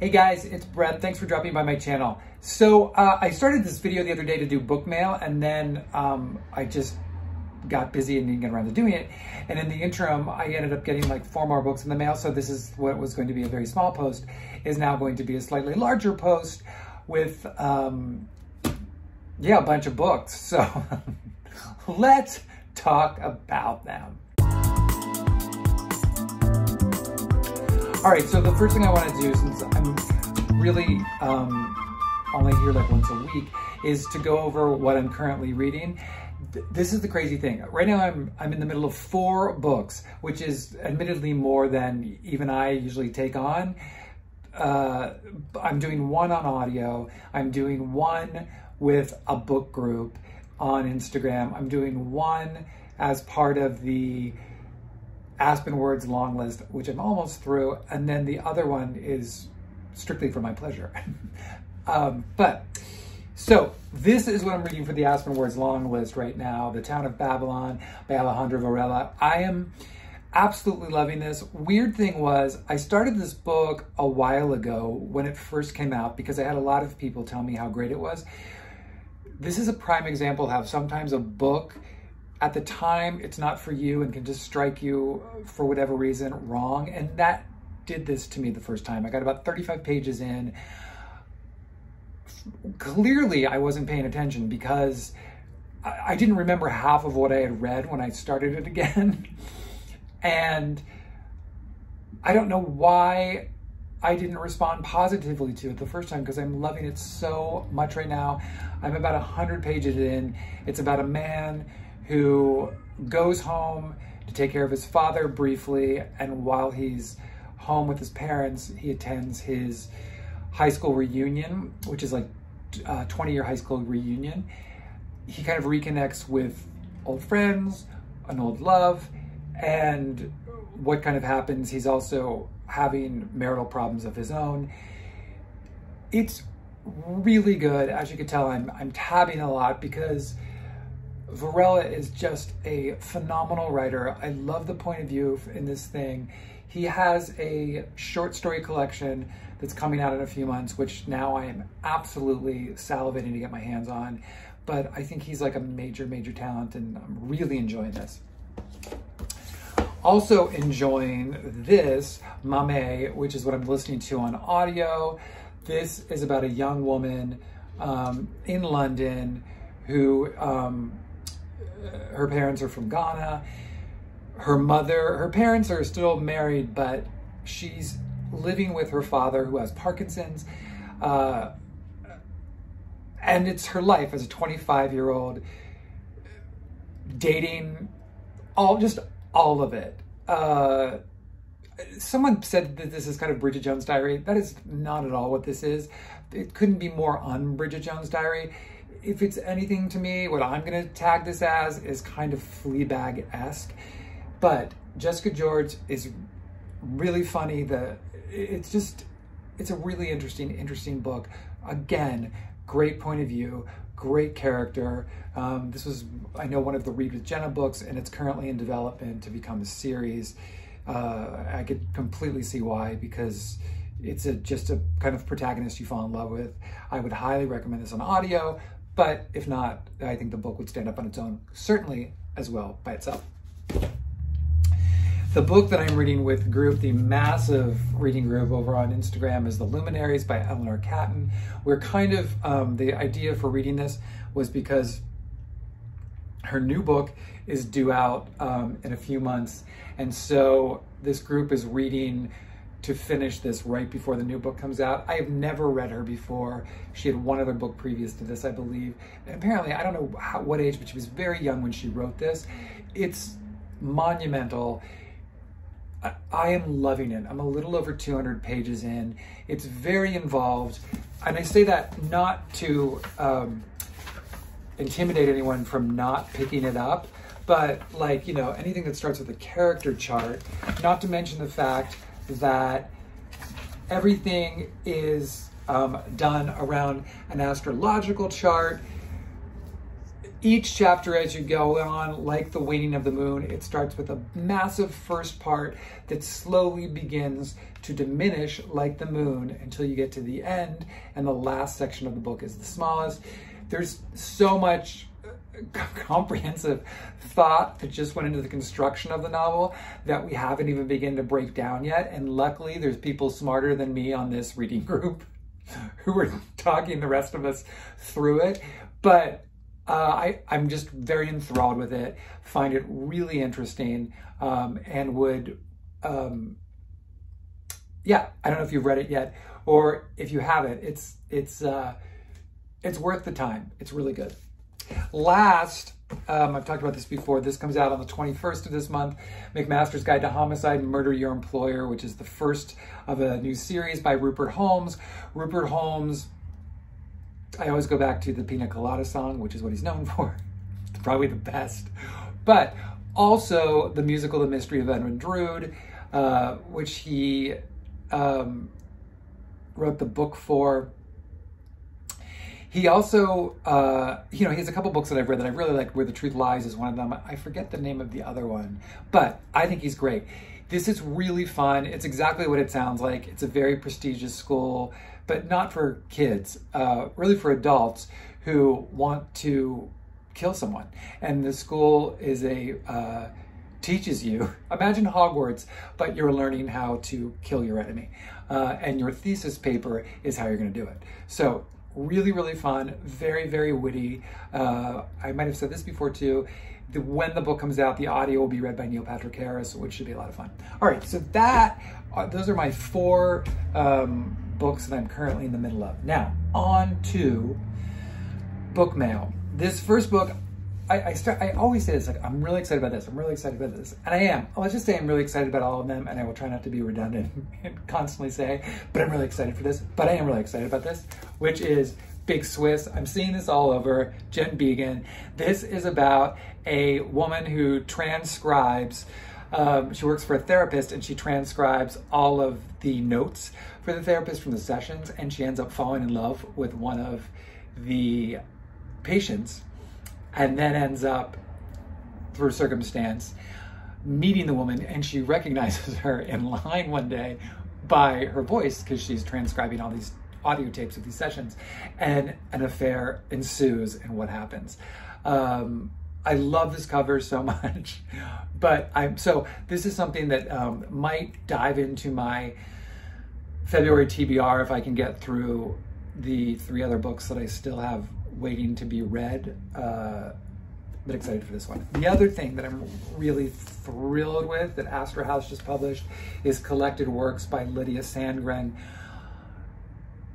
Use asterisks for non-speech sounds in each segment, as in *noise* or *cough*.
Hey guys, it's Brett. Thanks for dropping by my channel. So uh, I started this video the other day to do book mail and then um, I just got busy and didn't get around to doing it. And in the interim, I ended up getting like four more books in the mail. So this is what was going to be a very small post is now going to be a slightly larger post with, um, yeah, a bunch of books. So *laughs* let's talk about them. All right, so the first thing I want to do, since I'm really um, only here like once a week, is to go over what I'm currently reading. This is the crazy thing. Right now, I'm I'm in the middle of four books, which is admittedly more than even I usually take on. Uh, I'm doing one on audio. I'm doing one with a book group on Instagram. I'm doing one as part of the Aspen Words long list, which I'm almost through, and then the other one is strictly for my pleasure. *laughs* um, but so this is what I'm reading for the Aspen Words long list right now, The Town of Babylon by Alejandro Varela. I am absolutely loving this. Weird thing was, I started this book a while ago when it first came out because I had a lot of people tell me how great it was. This is a prime example how sometimes a book at the time it's not for you and can just strike you for whatever reason wrong. And that did this to me the first time. I got about 35 pages in. Clearly, I wasn't paying attention because I didn't remember half of what I had read when I started it again. *laughs* and I don't know why I didn't respond positively to it the first time because I'm loving it so much right now. I'm about 100 pages in. It's about a man who goes home to take care of his father briefly, and while he's home with his parents, he attends his high school reunion, which is like uh, a 20 year high school reunion. He kind of reconnects with old friends, an old love, and what kind of happens. He's also having marital problems of his own. It's really good. As you can tell, I'm, I'm tabbing a lot because Varela is just a phenomenal writer. I love the point of view in this thing. He has a short story collection that's coming out in a few months, which now I am absolutely salivating to get my hands on. But I think he's like a major, major talent, and I'm really enjoying this. Also enjoying this, Maame, which is what I'm listening to on audio. This is about a young woman um, in London who um, her parents are from Ghana. Her mother, her parents are still married, but she's living with her father who has Parkinson's. Uh, and it's her life as a 25 year old dating all just all of it. Uh, someone said that this is kind of Bridget Jones' Diary. That is not at all what this is. It couldn't be more on Bridget Jones' Diary if it's anything to me, what I'm going to tag this as is kind of Fleabag-esque. But Jessica George is really funny. The It's just, it's a really interesting, interesting book. Again, great point of view, great character. Um, this was, I know, one of the Read with Jenna books, and it's currently in development to become a series. Uh, I could completely see why, because it's a, just a kind of protagonist you fall in love with. I would highly recommend this on audio. But if not, I think the book would stand up on its own, certainly as well by itself. The book that I'm reading with group, the massive reading group over on Instagram, is The Luminaries by Eleanor Catton. We're kind of, um, the idea for reading this was because her new book is due out um, in a few months. And so this group is reading to finish this right before the new book comes out. I have never read her before. She had one other book previous to this, I believe. And apparently, I don't know how, what age, but she was very young when she wrote this. It's monumental. I, am loving it. I'm a little over 200 pages in. It's very involved. And I say that not to um, intimidate anyone from not picking it up, but like, you know, anything that starts with a character chart, not to mention the fact that everything is um, done around an astrological chart. each chapter as you go on, like the waning of the moon, it starts with a massive first part that slowly begins to diminish like the moon until you get to the end, and the last section of the book is the smallest. There's so much *laughs* comprehensive thought that just went into the construction of the novel that we haven't even begun to break down yet. And luckily, there's people smarter than me on this reading *laughs* group who are talking the rest of us through it. But uh, I, I'm just very enthralled with it, find it really interesting, um, and would, um, yeah, I don't know if you've read it yet, or if you haven't, it's, it's, uh, it's worth the time. It's really good. Last, um, I've talked about this before, this comes out on the 21st of this month, McMaster's Guide to Homicide Murder Your Employer, which is the first of a new series by Rupert Holmes. Rupert Holmes I always go back to the Pina Colada song, which is what he's known *laughs* for. probably the best. But also the musical The Mystery of Edwin Drood, uh, which he um, wrote the book for. He also, uh, you know, he has a couple books that I've read that I really like. Where the Truth Lies is one of them. I forget the name of the other one, but I think he's great. This is really fun. It's exactly what it sounds like. It's a very prestigious school but not for kids, uh, really for adults who want to kill someone. And the school is a uh, teaches you. *laughs* Imagine Hogwarts, but you're learning how to kill your enemy, uh, and your thesis paper is how you're going to do it. So really, really fun, very, very witty. Uh, I might have said this before too. The, when the book comes out, the audio will be read by Neil Patrick Harris, which should be a lot of fun. All right, so that uh, those are my four um, books that I'm currently in the middle of. Now, on to book mail. This first book, I, I, start. I always say this. Like, I'm really excited about this. I'm really excited about this, and I am. Let's just say I'm really excited about all of them, and I will try not to be redundant *laughs* and constantly say, but I'm really excited for this. But I am really excited about this, which is Big Swiss. I'm seeing this all over. Jen Beagin. This is about a woman who transcribes. Um, she works for a therapist, and she transcribes all of the notes for the therapist from the sessions, and she ends up falling in love with one of the patients, and then ends up, through circumstance, meeting the woman, and she recognizes *laughs* her in line one day by her voice because she's transcribing all these audio tapes of these sessions, and an affair ensues. And what happens? Um, I love this cover so *laughs* much, but I'm so this is something that um, might dive into my February TBR if I can get through the three other books that I still have waiting to be read. Uh, but excited for this one. The other thing that I'm really thrilled with that Astra House just published is Collected Works by Lydia Sandgren.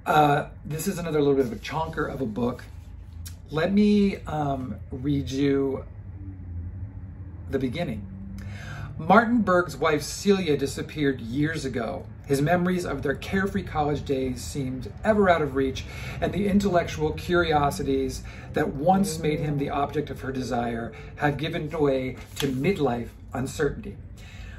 Uh, this is another little bit of a chonker of a book. Let me um, read you the beginning. Martin Berg's wife Celia disappeared years ago. His memories of their carefree college days seemed ever out of reach, and the intellectual curiosities that once made him the object of her desire have given way to midlife uncertainty.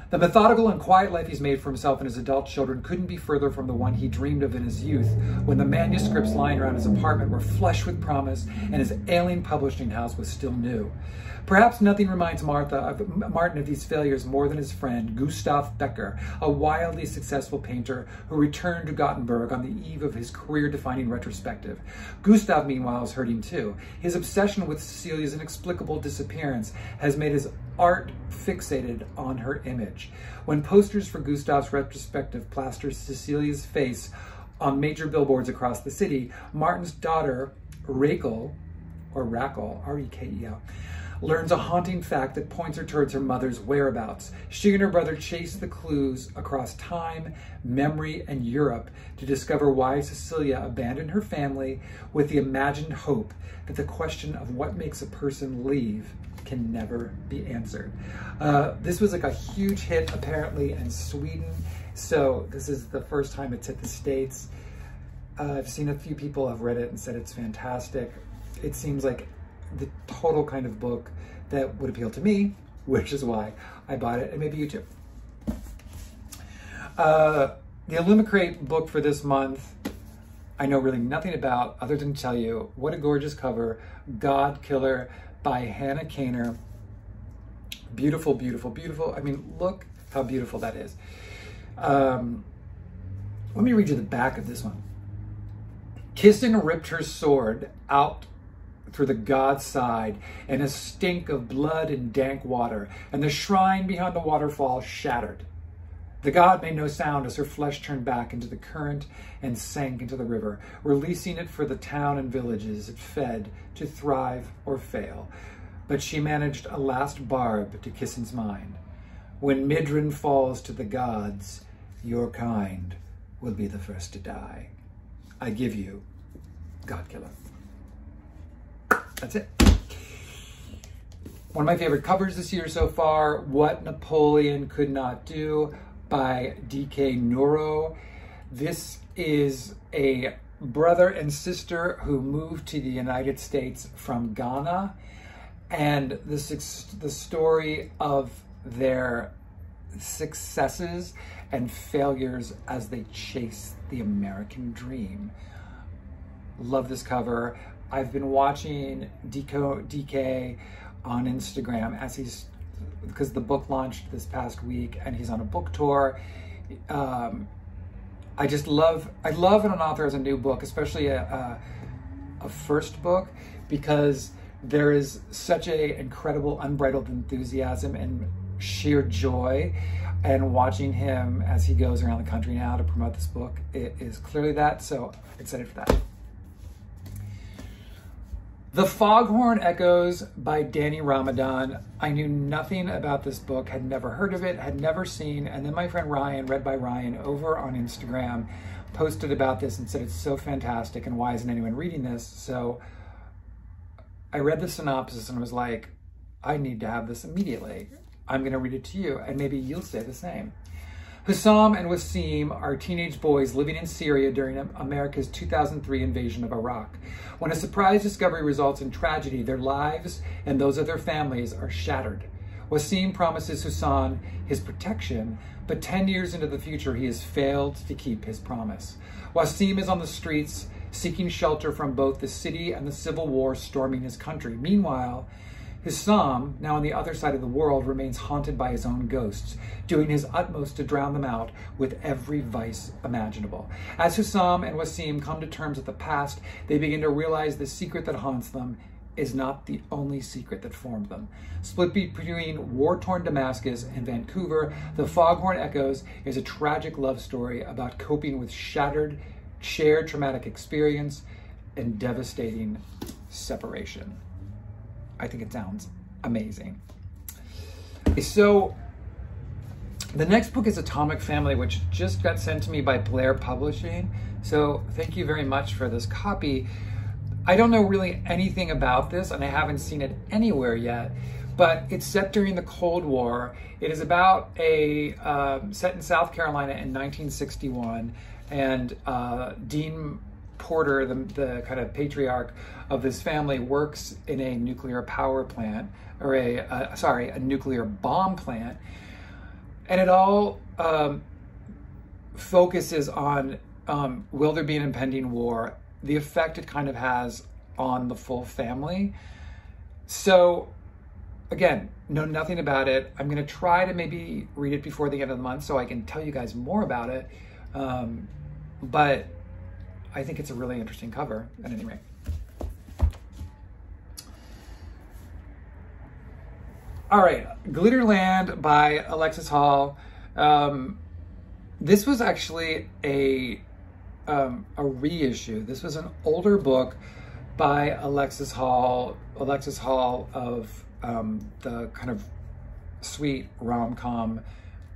The methodical and quiet life he's made for himself and his adult children couldn't be further from the one he dreamed of in his youth, when the manuscripts lying around his apartment were flush with promise and his ailing publishing house was still new. Perhaps nothing reminds Martha of, Martin of these failures more than his friend Gustav Becker, a wildly successful painter who returned to Gothenburg on the eve of his career-defining retrospective. Gustav, meanwhile, is hurting too. His obsession with Cecilia's inexplicable disappearance has made his art fixated on her image. When posters for Gustav's retrospective plaster Cecilia's face on major billboards across the city, Martin's daughter, Rachel, or Rakel, R-E-K-E-L, learns a haunting fact that points her towards her mother's whereabouts. She and her brother chase the clues across time, memory, and Europe to discover why Cecilia abandoned her family with the imagined hope that the question of what makes a person leave can never be answered. Uh, this was like a huge hit apparently in Sweden. So this is the first time it's hit the States. Uh, I've seen a few people have read it and said it's fantastic. It seems like the total kind of book that would appeal to me, which is why I bought it, and maybe you too. Uh, the Illumicrate book for this month, I know really nothing about other than tell you what a gorgeous cover, Godkiller, by Hannah Kaner. Beautiful, beautiful, beautiful. I mean, look how beautiful that is. Um, let me read you the back of this one. Kissen ripped her sword out through the god's side, and a stink of blood and dank water, and the shrine behind the waterfall shattered. The god made no sound as her flesh turned back into the current and sank into the river, releasing it for the town and villages it fed to thrive or fail. But she managed a last barb to Kissen's mind. When Middren falls to the gods, your kind will be the first to die. I give you Godkiller. That's it. One of my favorite covers this year so far, What Napoleon Could Not Do by D.K. Nnuro. This is a brother and sister who moved to the United States from Ghana and the, the story of their successes and failures as they chase the American dream. Love this cover. I've been watching DK, DK on Instagram as he's because the book launched this past week and he's on a book tour. Um, I just love I love when an author has a new book, especially a, a, a first book, because there is such a incredible unbridled enthusiasm and sheer joy and watching him as he goes around the country now to promote this book it is clearly that so excited for that the Foghorn Echoes by Danny Ramadan. I knew nothing about this book, had never heard of it, had never seen, and then my friend Ryan, read by Ryan, over on Instagram, posted about this and said it's so fantastic and why isn't anyone reading this? So I read the synopsis and was like, I need to have this immediately. I'm going to read it to you, and maybe you'll say the same. Hussam and Wasim are teenage boys living in Syria during America's 2003 invasion of Iraq. When a surprise discovery results in tragedy, their lives and those of their families are shattered. Wasim promises Hussam his protection, but 10 years into the future, he has failed to keep his promise. Wasim is on the streets seeking shelter from both the city and the civil war storming his country. Meanwhile, Hussam, now on the other side of the world, remains haunted by his own ghosts, doing his utmost to drown them out with every vice imaginable. As Hussam and Wasim come to terms with the past, they begin to realize the secret that haunts them is not the only secret that formed them. Split between war-torn Damascus and Vancouver, The Foghorn Echoes is a tragic love story about coping with shattered, shared traumatic experience and devastating separation. I think it sounds amazing. So the next book is Atomic Family, which just got sent to me by Blair Publishing. So thank you very much for this copy. I don't know really anything about this and I haven't seen it anywhere yet, but it's set during the Cold War. It is about a, uh, set in South Carolina in 1961 and uh, Dean Porter, the, the kind of patriarch of this family, works in a nuclear power plant, or a, uh, sorry, a nuclear bomb plant. And it all um, focuses on um, will there be an impending war, the effect it kind of has on the full family. So, again, know nothing about it. I'm going to try to maybe read it before the end of the month so I can tell you guys more about it. Um, but I think it's a really interesting cover at any rate. All right, Glitterland by Alexis Hall. Um, this was actually a um, a reissue. This was an older book by Alexis Hall. Alexis Hall of um, the kind of sweet rom com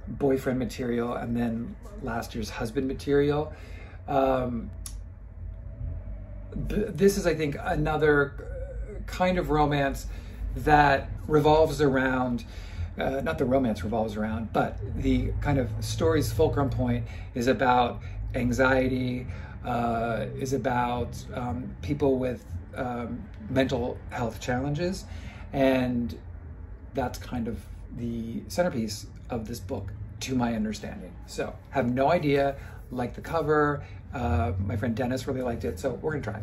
boyfriend material, and then last year's husband material. Um, this is, I think, another kind of romance that revolves around, uh, not the romance revolves around, but the kind of story's fulcrum point is about anxiety, uh, is about um, people with um, mental health challenges. And that's kind of the centerpiece of this book, to my understanding. So, have no idea, like the cover, uh, my friend Dennis really liked it, so we're gonna try.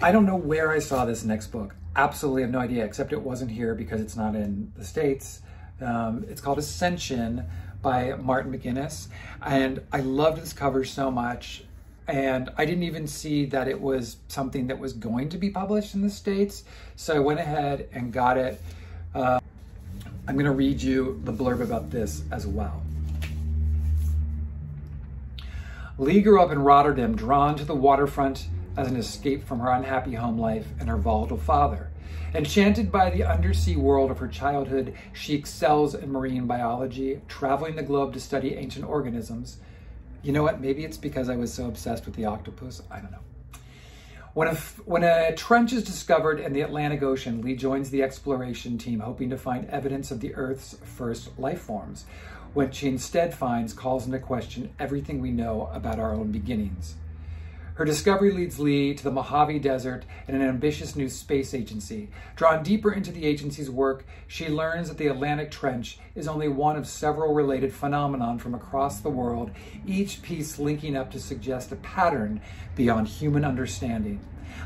I don't know where I saw this next book. Absolutely have no idea, except it wasn't here because it's not in the States. Um, it's called Ascension by Martin MacInnes. And I loved this cover so much. And I didn't even see that it was something that was going to be published in the States. So I went ahead and got it. Uh, I'm going to read you the blurb about this as well. Lee grew up in Rotterdam, drawn to the waterfront as an escape from her unhappy home life and her volatile father. Enchanted by the undersea world of her childhood, she excels in marine biology, traveling the globe to study ancient organisms. You know what? Maybe it's because I was so obsessed with the octopus. I don't know. When a, when a trench is discovered in the Atlantic Ocean, Lee joins the exploration team, hoping to find evidence of the Earth's first life forms. What she instead finds calls into question everything we know about our own beginnings. Her discovery leads Lee to the Mojave Desert and an ambitious new space agency. Drawn deeper into the agency's work, she learns that the Atlantic Trench is only one of several related phenomenon from across the world, each piece linking up to suggest a pattern beyond human understanding.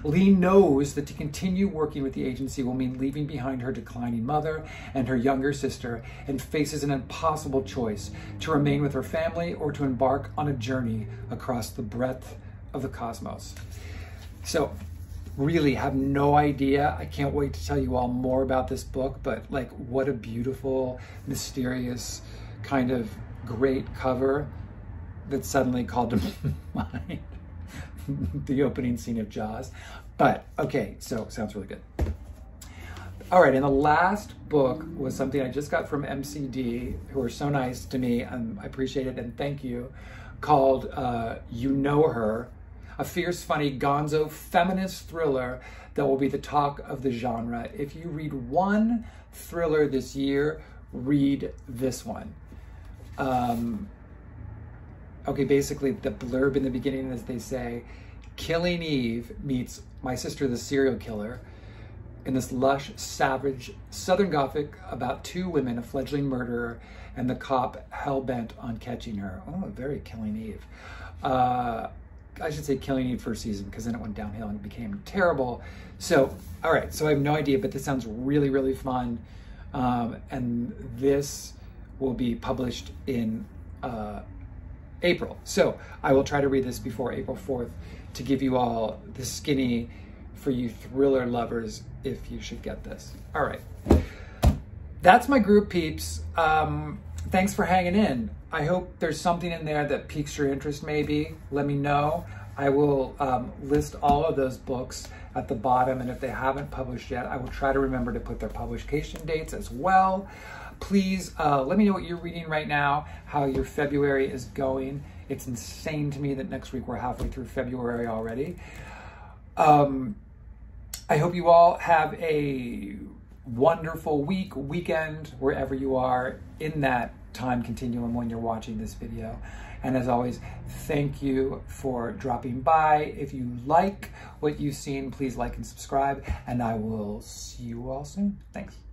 Lee knows that to continue working with the agency will mean leaving behind her declining mother and her younger sister and faces an impossible choice to remain with her family or to embark on a journey across the breadth of the cosmos. So really have no idea. I can't wait to tell you all more about this book, but like what a beautiful, mysterious, kind of great cover that suddenly called to *laughs* mind *laughs* the opening scene of Jaws. But okay, so sounds really good. All right, and the last book was something I just got from MCD, who are so nice to me, and I appreciate it, and thank you, called uh, You Know Her, a fierce, funny, gonzo feminist thriller that will be the talk of the genre. If you read one thriller this year, read this one. Um, okay, basically, the blurb in the beginning, as they say, Killing Eve meets My Sister the Serial Killer in this lush, savage Southern Gothic about two women, a fledgling murderer, and the cop hell bent on catching her. Oh, very Killing Eve. Uh, I should say Killing Eve first season because then it went downhill and became terrible. So, all right, so I have no idea, but this sounds really, really fun. Um, and this will be published in uh, April. So I will try to read this before April 4th to give you all the skinny for you thriller lovers if you should get this. All right. That's my group peeps. Um, thanks for hanging in. I hope there's something in there that piques your interest maybe. Let me know. I will um, list all of those books at the bottom and if they haven't published yet, I will try to remember to put their publication dates as well. Please uh, let me know what you're reading right now, how your February is going. It's insane to me that next week we're halfway through February already. Um, I hope you all have a wonderful week, weekend, wherever you are in that time continuum when you're watching this video. And as always, thank you for dropping by. If you like what you've seen, please like and subscribe, and I will see you all soon. Thanks.